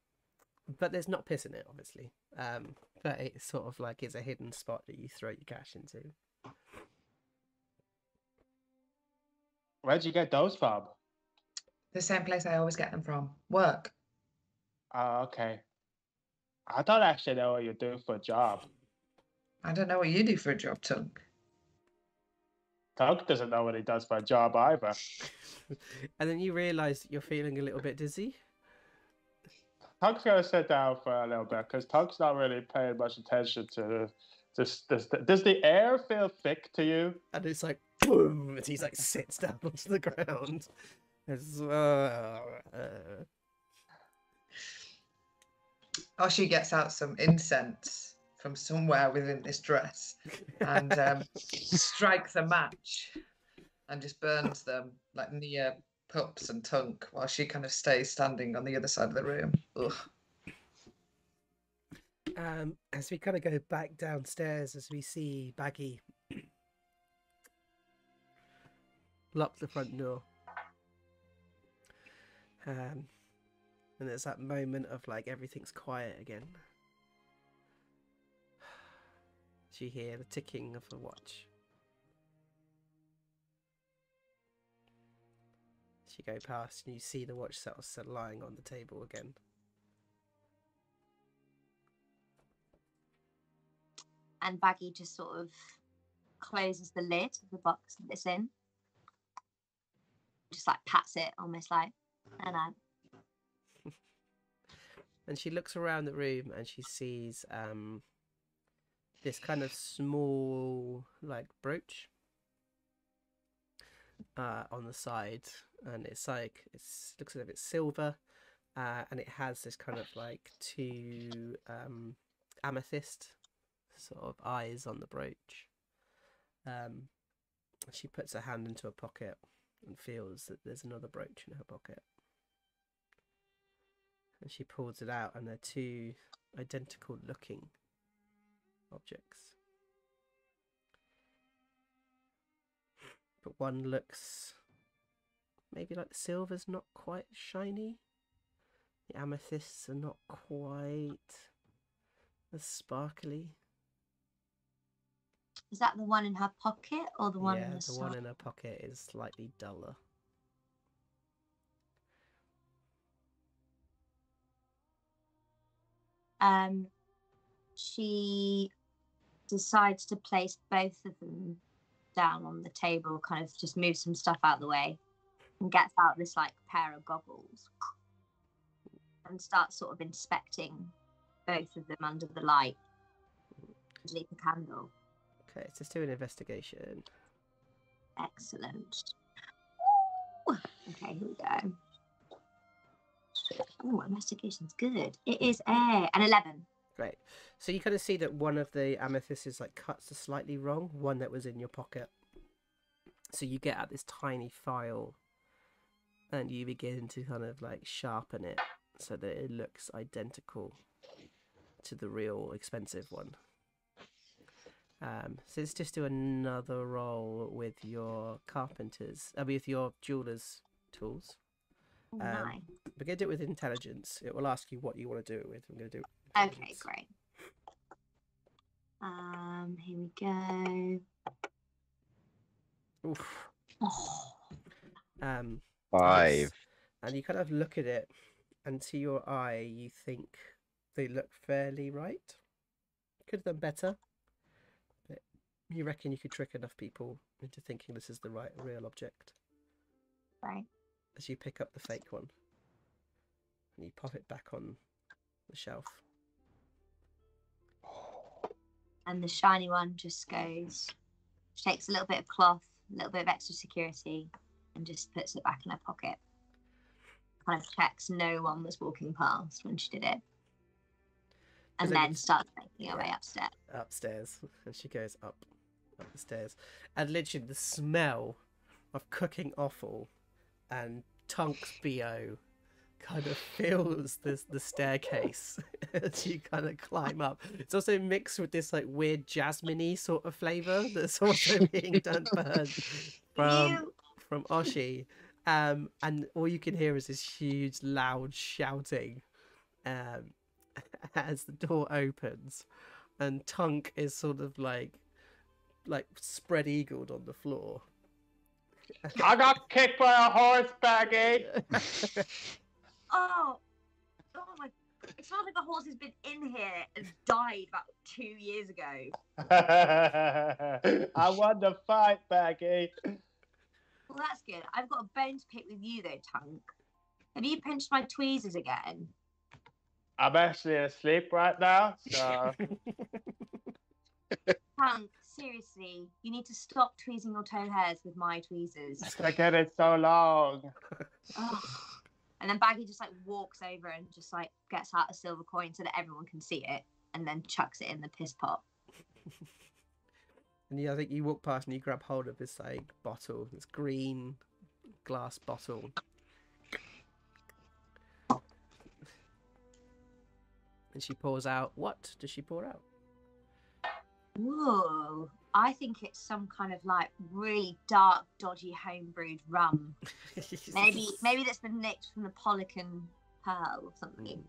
but there's not piss in it, obviously. Um, but it's sort of like it's a hidden spot that you throw your cash into. Where'd you get those from? The same place I always get them from. Work. Oh, okay. I don't actually know what you do for a job. I don't know what you do for a job, Tunk. Tug doesn't know what he does for a job either. and then you realise you're feeling a little bit dizzy. Tug's gonna sit down for a little bit because Tug's not really paying much attention to this. Does, does the air feel thick to you? And it's like boom, and he's like sits down onto the ground. It's, uh, uh, Oshi gets out some incense from somewhere within this dress and um, strikes a match and just burns them like near Pups and Tunk while she kind of stays standing on the other side of the room. Ugh. Um, as we kind of go back downstairs, as we see Baggy lock the front door, um, and there's that moment of like everything's quiet again. Do you hear the ticking of the watch? As you go past and you see the watch set lying on the table again. and Baggi just sort of closes the lid of the box that it's in. Just like pats it, almost like, and I. and she looks around the room and she sees um this kind of small like brooch uh on the side. And it's like it looks a if it's silver uh and it has this kind of like two um amethyst sort of eyes on the brooch. Um she puts her hand into her pocket and feels that there's another brooch in her pocket and she pulls it out and they're two identical looking objects. But one looks maybe like the silver's not quite shiny. The amethysts are not quite as sparkly. Is that the one in her pocket or the one yeah in the, the one in her pocket is slightly duller um, she decides to place both of them down on the table, kind of just move some stuff out of the way, and gets out this like pair of goggles and starts sort of inspecting both of them under the light. Leap a candle. okay so let's do an investigation Excellent. Ooh. Okay, here we go. Oh, investigation's good. It is a an eleven. Great. So you kind of see that one of the amethysts is like cuts are slightly wrong, one that was in your pocket. So you get out this tiny file and you begin to kind of like sharpen it so that it looks identical to the real expensive one. Um, so let's just do another roll with your carpenters, uh, with your jeweler's tools. Oh, Um, nine. We're going to do it with intelligence. It will ask you what you want to do it with. I'm going to do it with Okay, great. Um, here we go. Oof. Oh, Um, Five. and you kind of look at it, and to your eye, you think they look fairly right. Could have done better, but you reckon you could trick enough people into thinking this is the right real object right. As you pick up the fake one and you pop it back on the shelf. And the shiny one just goes, takes a little bit of cloth, a little bit of extra security, and just puts it back in her pocket. Kind of checks no one was walking past when she did it. And then then starts making her way upstairs. upstairs and she goes up up the stairs and literally the smell of cooking offal and Tunk's bo kind of fills this the staircase as you kind of climb up. It's also mixed with this like weird jasmine sort of flavor that's also being done from from Oshi. Um, and all you can hear is this huge, loud shouting um, as the door opens, and Tunk is sort of like, like spread eagled on the floor, I got kicked by a horse, Baggi. Oh, oh my! It sounds like a horse has been in here and died about two years ago. I won the fight, Baggi. Well, that's good. I've got a bone to pick with you though, Tunk. Have you pinched my tweezers again? I'm actually asleep right now, so Tunk, seriously, you need to stop tweezing your toe hairs with my tweezers. I get it so long. Ugh. And then Baggi just like walks over and just like gets out a silver coin so that everyone can see it, and then chucks it in the piss pot. And yeah, I think you walk past and you grab hold of this like bottle, this green glass bottle. And she pours out. What does she pour out? Whoa! I think it's some kind of like really dark, dodgy homebrewed rum. Maybe, maybe that's been nicked from the Polican Pearl or something.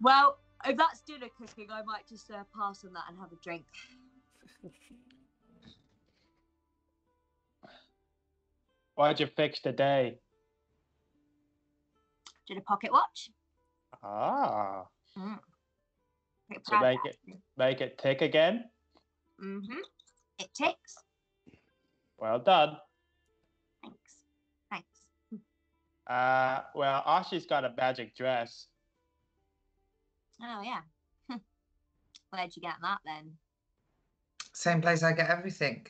Well, if that's dinner cooking, I might just uh, pass on that and have a drink. Why'd you fix the day? Did a pocket watch? Ah, Mm. Pretty So make it- make it tick again. Mm-hmm. It ticks. Well done. Thanks. Thanks. Uh, well, Oshi's got a magic dress. Oh yeah. Where'd you get that then? Same place I get everything.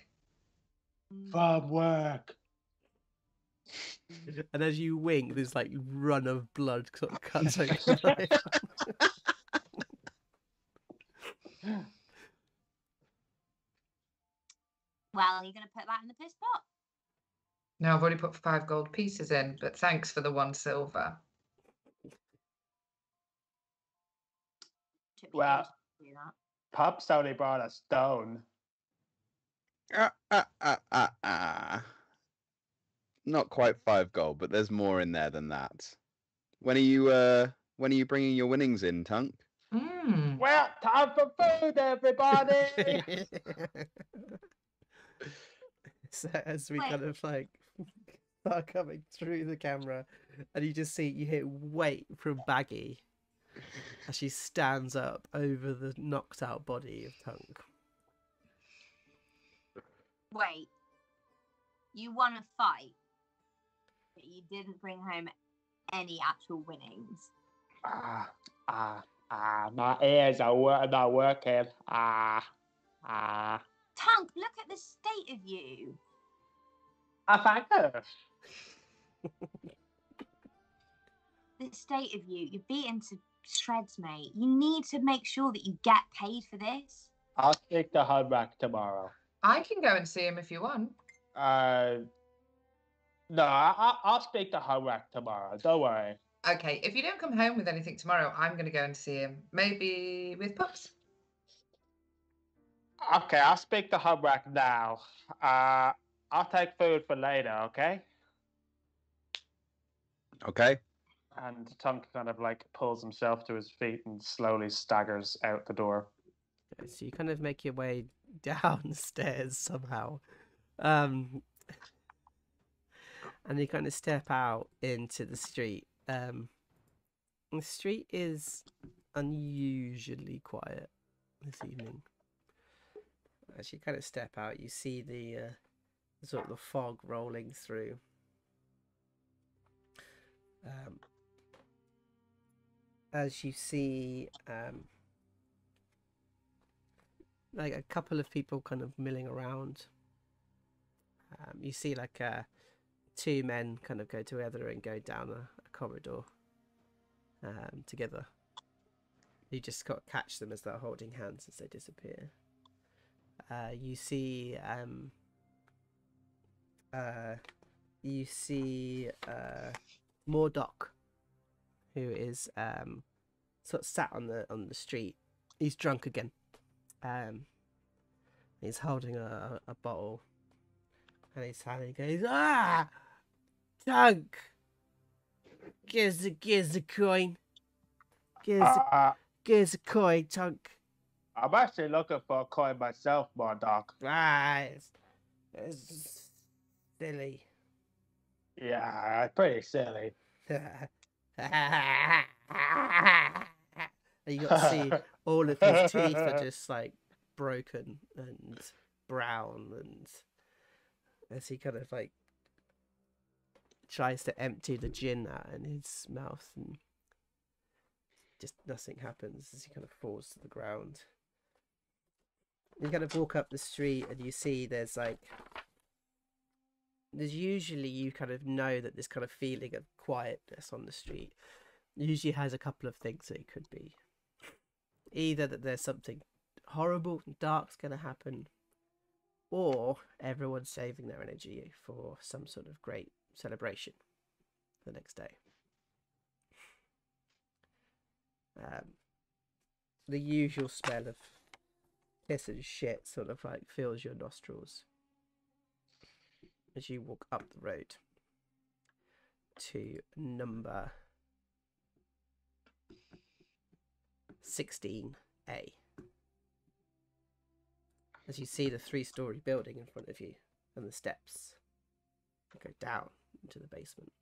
Mm. From work. And as you wink, there's like run of blood sort of cuts over. the Well, you're gonna put that in the piss pot. No, I've already put five gold pieces in, but thanks for the one silver. Took me Well- ages to do that. Pups only brought a stone. Ah, ah, ah, ah, ah. Not quite five gold, but there's more in there than that. When are you uh when are you bringing your winnings in, Tunk? Mm. Well, time for food, everybody. so as we Wait. kind of like start coming through the camera, and you just see you hear wait from Baggi as she stands up over the knocked out body of Tunk. Wait. You won a fight, but you didn't bring home any actual winnings. ah, ah, ah. My ears are wor- not working. Ah, ah. Tunk, look at the state of you. I thank her. The state of you. You're beaten to shreds, mate. You need to make sure that you get paid for this. I'll speak to Hudback tomorrow. I can go and see him if you want. Uh, no, I, I, I'll speak to Hudback tomorrow. Don't worry. Okay, if you don't come home with anything tomorrow, I'm going to go and see him. Maybe with pups. Okay, I'll speak to Hudback now. Uh, I'll take food for later. Okay. Okay. And Tunk kind of like pulls himself to his feet and slowly staggers out the door. Okay, So you kind of make your way downstairs somehow. Um and you kind of step out into the street. Um the street is unusually quiet this evening. As you kind of step out, you see the uh, sort of the fog rolling through. Um, as you see um, like a couple of people kind of milling around. Um, you see like uh, two men kind of go together and go down a, corridor um, together. You just got catch them as they're holding hands as they disappear. Uh, you see, um, uh, you see uh, Mordock, who is um, sort of sat on the on the street. He's drunk again. Um, he's holding a, a bottle, and he's he goes, "Ah, Tunk, give us the give us the coin, give us the, Uh, give us the coin, Tunk." I'm actually looking for a coin myself, Murdoch. Ah, it's, It's silly. Yeah, pretty silly. and you got to see all of his teeth are just like broken and brown and as he kind of like tries to empty the gin out in his mouth and just nothing happens as he kind of falls to the ground. You kind of walk up the street and you see there's like there's usually you kind of know that this kind of feeling of quietness on the street. Usually has a couple of things that it could be. Either that there's something horrible and dark's to happen or everyone's saving their energy for some sort of great celebration the next day um, the usual smell of piss and shit sort of like fills your nostrils as you walk up the road to number 16A. As you see the three story building in front of you and the steps go down into the basement.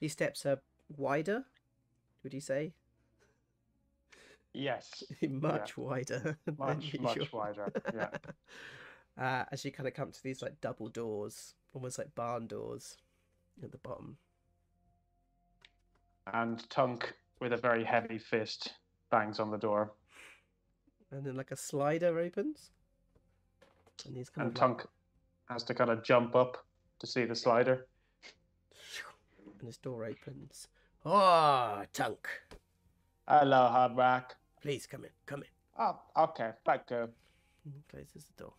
These steps are wider, would you say? Yes, much wider. much much wider. Yeah. uh, as you kind of come to these like double doors, almost like barn doors at the bottom. And Tunk, with a very heavy fist, bangs on the door. And then like a slider opens. And he's kind And of like, Tunk has to kind of jump up to see the slider. and this door opens. Oh, Tunk. Hello, Hardback. Please come in, come in. Oh, okay, thank you. He closes the door.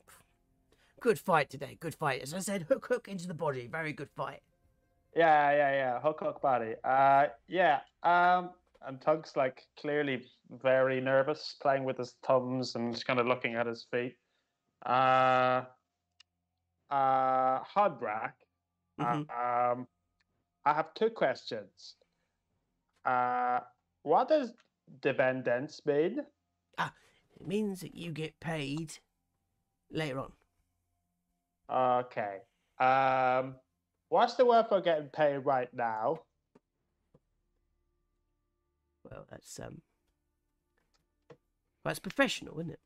Good fight today, good fight. As I said, hook hook into the body. Very good fight. Yeah, yeah, yeah. Hook, hook, body. Uh, yeah. Um, and Tunk's like clearly very nervous, playing with his thumbs and just kind of looking at his feet. Uh, uh, Hardback. Mhm. Um, I have two questions. Uh, what does dependence mean? Ah, it means that you get paid later on. Okay. Um, what's the word for getting paid right now? Well, that's um, that's professional, isn't it?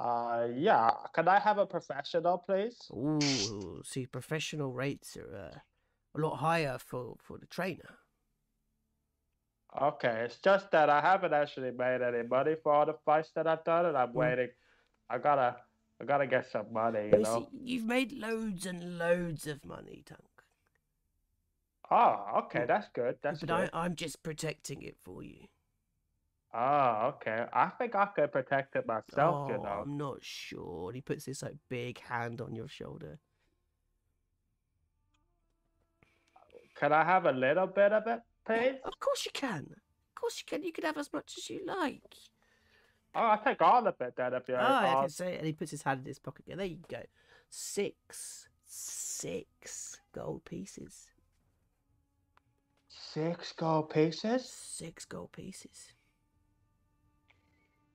Uh, yeah. Can I have a professional, please? Ooh, see, professional rates are uh, a lot higher for for the trainer. Okay, it's just that I haven't actually made any money for all the fights that I've done, and I'm Mm. waiting. I gotta, I gotta get some money, you you know. see, you've made loads and loads of money, Tunk. Oh, okay, Mm. that's good. That's but good. I, I'm just protecting it for you. Oh, okay. I think I could protect it myself, you oh, know. I'm not sure. And he puts this like big hand on your shoulder. Can I have a little bit of it, please? Of course you can. Of course you can. You can have as much as you like. Oh, I'll take all of it then if you're. Oh, I can say. And he puts his hand in his pocket. again. There you go. Six, six gold pieces. Six gold pieces. Six gold pieces.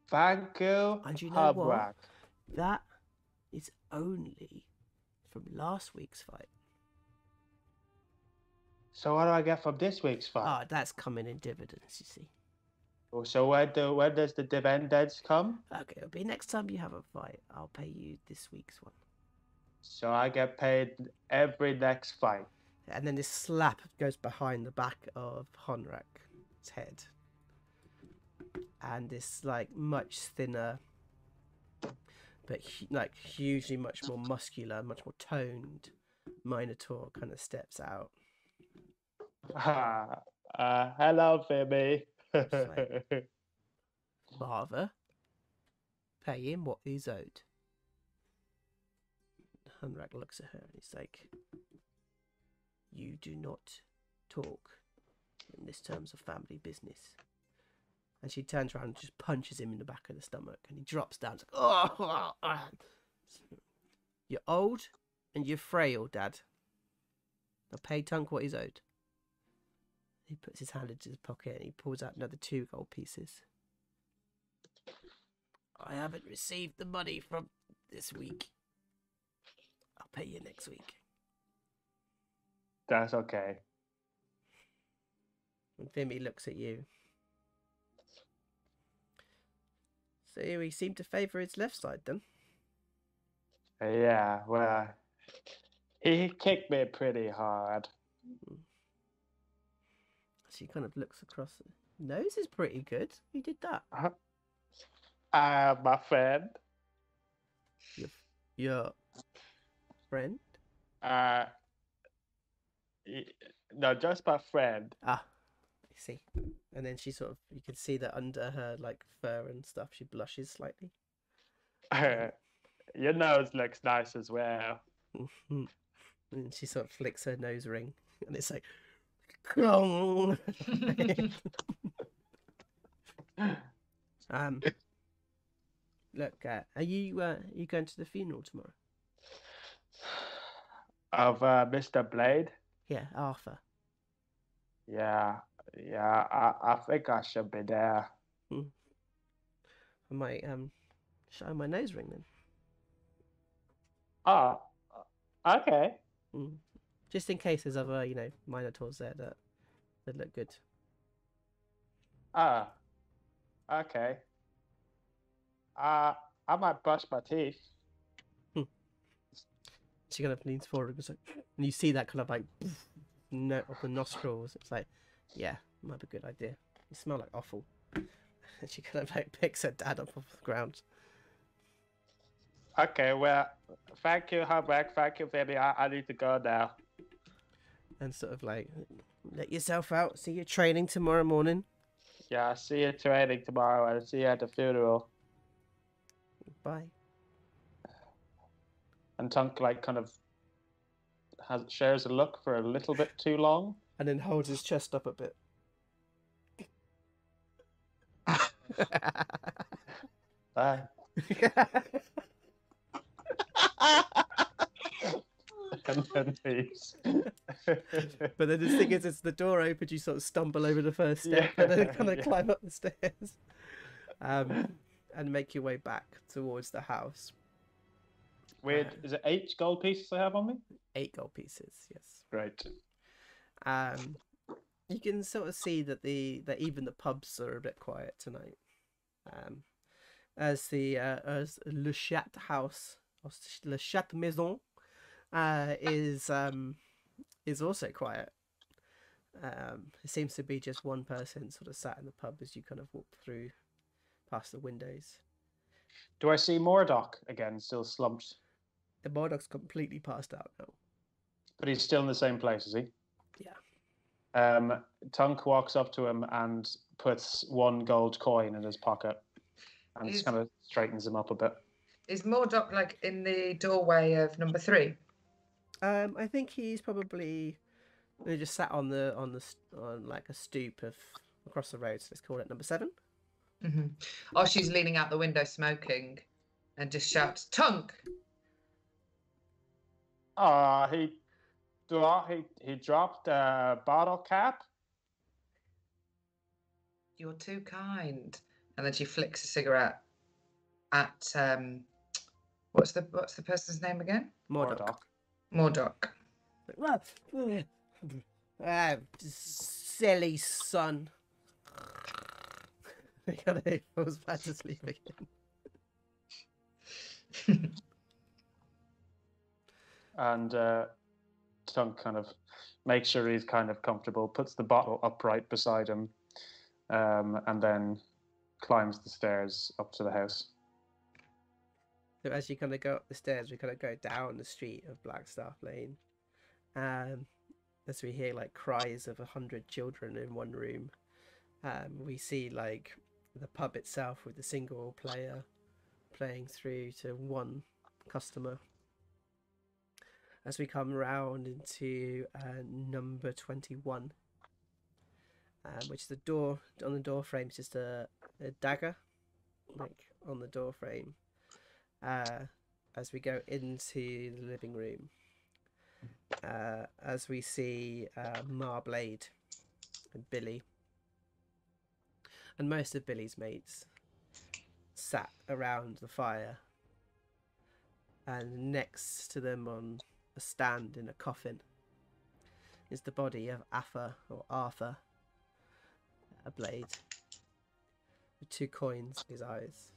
Thank you, And you know what? That is only from last week's fight. So what do I get from this week's fight? Ah, that's coming in dividends. You see. Oh, so where do when does the dividends come? Okay, it'll be next time you have a fight. I'll pay you this week's one. So I get paid every next fight. And then this slap goes behind the back of Honrak's head. And this like much thinner, but like hugely much more muscular, much more toned Minotaur kind of steps out. Ah, uh, hello, Phoebe. like- Father, pay him what he's owed. Hunrak looks at her and he's like, You do not talk in this terms of family business. And she turns around and just punches him in the back of the stomach and he drops down. It's like, oh, ah. You're old and you're frail, Dad. Now pay Tunk what he's owed. He puts his hand into his pocket and he pulls out another two gold pieces. I haven't received the money from this week. I'll pay you next week. That's okay. And Vimy looks at you. So he seemed to favour his left side then. Yeah, well, he kicked me pretty hard. She kind of looks across. Nose is pretty good. Who did that? Uh, my friend. Your friend? Uh, no, just my friend. Ah, see. And then she sort of, you can see that under her like fur and stuff, she blushes slightly. Your nose looks nice as well. Mhm. and she sort of flicks her nose ring, and it's like, um, look, uh, are you uh, are you going to the funeral tomorrow? Of uh, Mr. Balde? Yeah, Arfa. Yeah, yeah, I, I think I should be there. I might um show my nose ring then, Oh, okay. mm. just in case there's other you know minor minotaurs there that that look good. Ah, okay. Uh, I might brush my teeth. She kind of leans forward and goes like, and you see that kind of like note of the nostrils. It's like, yeah, might be a good idea. You smell like offal. And she kind of like picks her dad up off the ground. Okay, well, thank you, Humbug. Thank you, baby. I, I need to go now. and sort of like let yourself out. See you training tomorrow morning. Yeah, I'll see you training tomorrow and see you at the funeral. Bye. And Tunk, like, kind of has shares a look for a little bit too long. And then holds his chest up a bit. Bye. And then leaves. but then the thing is, as the door opens, you sort of stumble over the first step and then kind of yeah. climb up the stairs, um, and make your way back towards the house. Weird. Is it eight gold pieces I have on me? Eight gold pieces, yes. Great. Um, you can sort of see that the that even the pubs are a bit quiet tonight. Um, as the uh, as Le Chat House, or Le Chat Maison, uh, is um is also quiet. Um, it seems to be just one person sort of sat in the pub as you kind of walk through past the windows. Do I see Mordock again, still slumped? The Marduk's completely passed out now. But he's still in the same place, is he? Yeah. Um, Tunk walks up to him and puts one gold coin in his pocket and Is- just kind of straightens him up a bit. Is Mordock like in the doorway of number three? Um, I think he's probably they just sat on the on the on like a stoop of across the road. So let's call it number seven. hmm Oh, she's leaning out the window smoking and just shouts, Tunk! Ah, he, dro- he he dropped a bottle cap. You're too kind. And then she flicks a cigarette at um what's the what's the person's name again? Mordok. Mordock. Ah, silly son. He kind of falls back to sleep again. and uh, Tunk kind of makes sure he's kind of comfortable, puts the bottle upright beside him, um, and then climbs the stairs up to the house. So as you kind of go up the stairs, we kind of go down the street of Blackstar Lane. Um, as we hear like cries of a hundred children in one room, um, we see like the pub itself with the single player playing through to one customer. As we come round into uh, number twenty-one, um, which is the door on the door frame, is just a, a dagger, like on the door frame uh, as we go into the living room. Uh, as we see uh, Marblade and Billy, and most of Billy's mates sat around the fire. and next to them on a stand in a coffin is the body of Arthur or Arthur, a blade with two coins in his eyes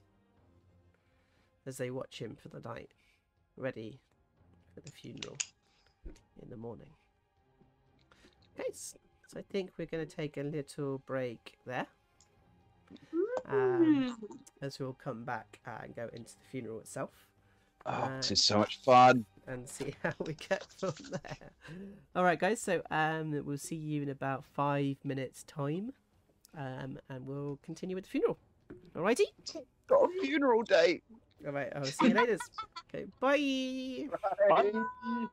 as they watch him for the night, ready for the funeral in the morning. Okay, so I think we're going to take a little break there. Um, as we'll come back and go into the funeral itself Oh, this is so much fun. And see how we get from there. All right, guys. So um, we'll see you in about five minutes' time, um, and we'll continue with the funeral. All righty. Got a funeral date. All right. I'll see you later. okay. Bye. Bye.